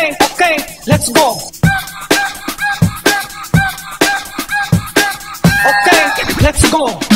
okay, okay, let's go. Okay, let's go.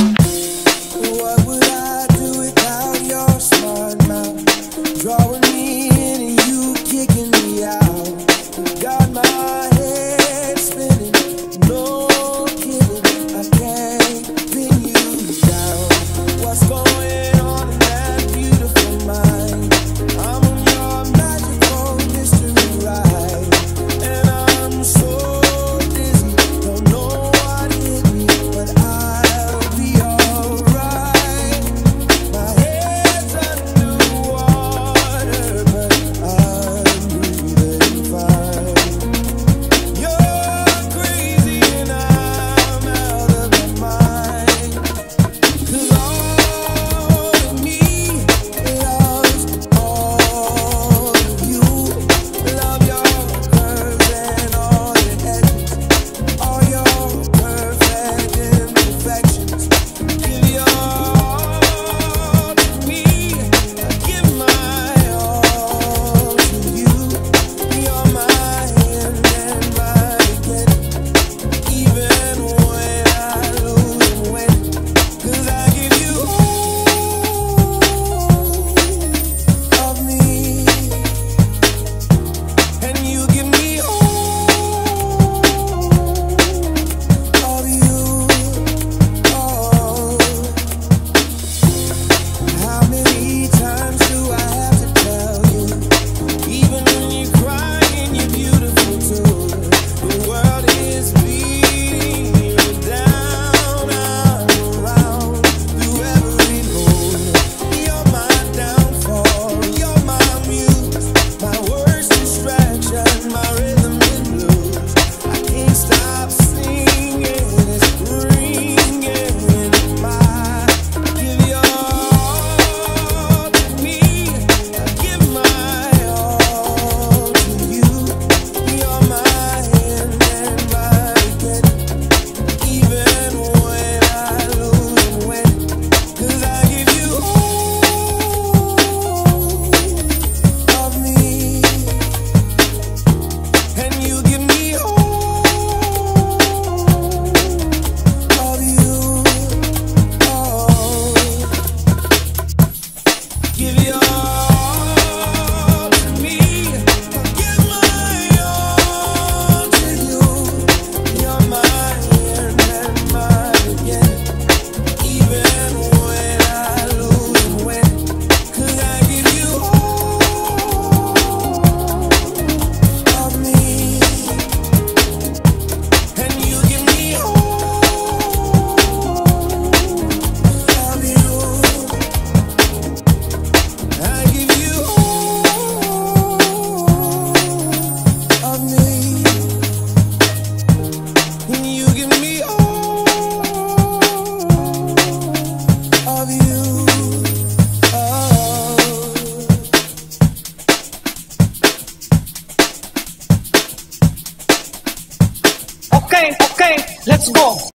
okay, let's go.